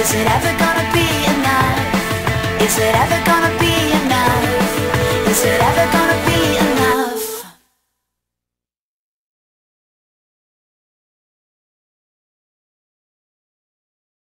Is it ever gonna be enough? Is it ever gonna be enough? Is it ever gonna be enough?